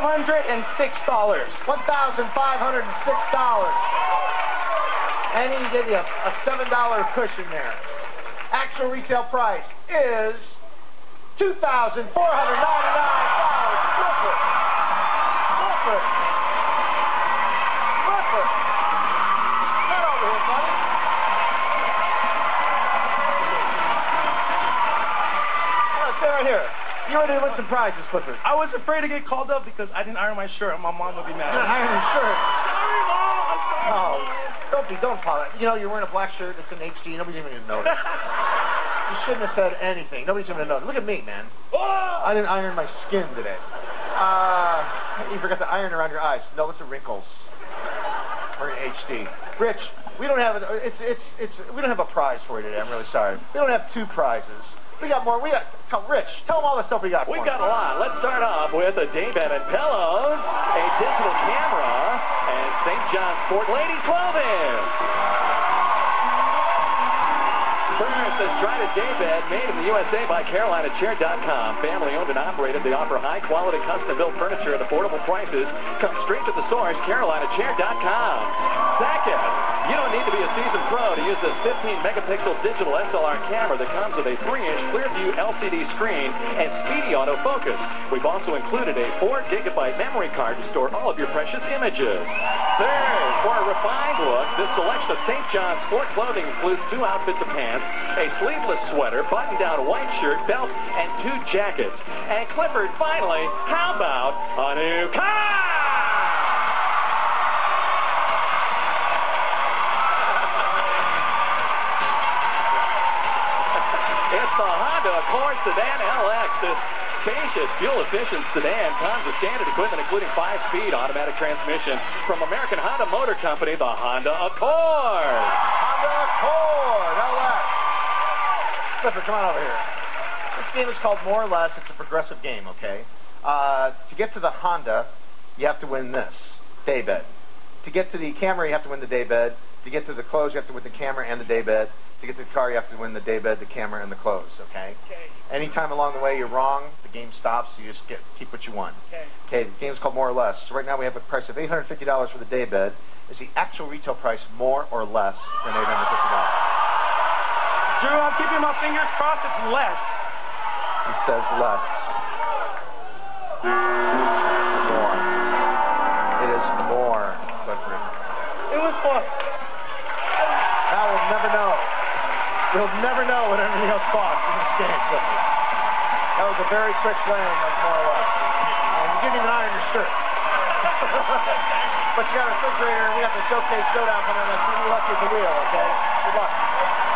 $1,506. $1,506. And he give you a, a $7 cushion there. Actual retail price is $2,499. Flip it. Flip it. You win some prizes, Flipper? I was afraid to get called up because I didn't iron my shirt and my mom would be mad. Not ironing your shirt. Sorry, Mom. I'm sorry. Oh, don't be, don't apologize. You know, you're wearing a black shirt. It's an HD. Nobody's even gonna notice. you shouldn't have said anything. Nobody's even gonna notice. Look at me, man. Oh! I didn't iron my skin today. Uh, you forgot the iron around your eyes. No, it's the wrinkles. We're in HD. Rich, we don't have a, it's it's it's we don't have a prize for you today. I'm really sorry. We don't have two prizes. We got more. We got. Come, Rich, tell them all the stuff we got. We've for got a lot. Let's start off with a daybed and pillows, a digital camera, and St. John's Sport Lady clothing. Daybed made in the USA by CarolinaChair.com. Family owned and operated. They offer high quality custom built furniture at affordable prices. Come straight to the source, CarolinaChair.com. Second, you don't need to be a seasoned pro to use this 15 megapixel digital SLR camera that comes with a 3 inch Clearview LCD screen and speedy autofocus. We've also included a 4 gigabyte memory card to store all of your precious images. Third, for a refined this selection of St. John's sport clothing includes two outfits of pants, a sleeveless sweater, button down white shirt, belt, and two jackets. And Clifford, finally, how about a new car? It's the Honda Accord Sedan LX. This spacious, fuel-efficient sedan comes with standard equipment, including five-speed automatic transmission from American Honda Motor Company, the Honda Accord. Honda Accord, LX. Clifford, come on over here. This game is called More or Less. It's a progressive game, okay? Uh, to get to the Honda, you have to win this, daybed. To get to the camera, you have to win the daybed. To get to the clothes, you have to win the camera and the daybed. To get to the car, you have to win the daybed, the camera, and the clothes, okay? Okay. Anytime along the way you're wrong, the game stops. You just get keep what you want. Okay. Okay, the game's called More or Less. So right now we have a price of $850 for the daybed. Is the actual retail price more or less than $850? Drew, I'm keeping my fingers crossed. It's less. He says less. More. It is more, Clifford. It was fun. I we'll never know. You'll never know what anything else costs in this game. That was a very quick landing on Carl And you didn't even iron your shirt. but you got a refrigerator, and we have the showcase showdown coming up. You lucky at the wheel, okay? Good luck.